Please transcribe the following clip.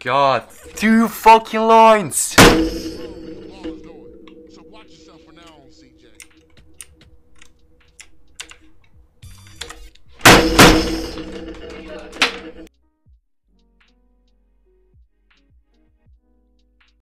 God, two fucking lines.